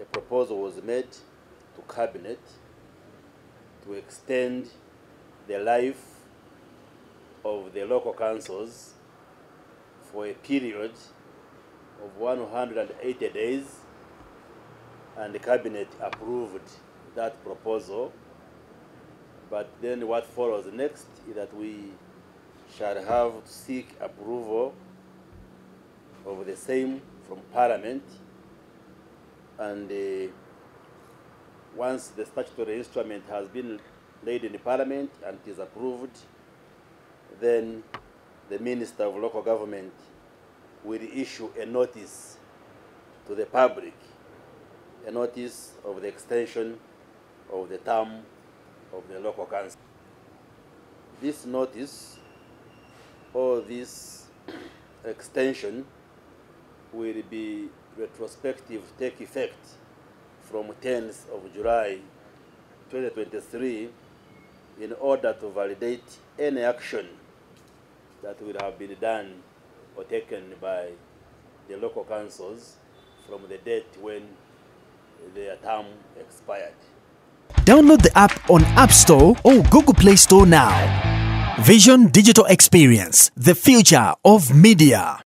a proposal was made to cabinet to extend the life of the local councils for a period of 180 days and the cabinet approved that proposal. But then what follows next is that we shall have to seek approval of the same from parliament and uh, once the statutory instrument has been laid in the parliament and is approved, then the Minister of Local Government will issue a notice to the public, a notice of the extension of the term of the local council. This notice or this extension will be retrospective, take effect from 10th of July 2023 in order to validate any action that would have been done or taken by the local councils from the date when their term expired. Download the app on App Store or Google Play Store now. Vision Digital Experience, the future of media.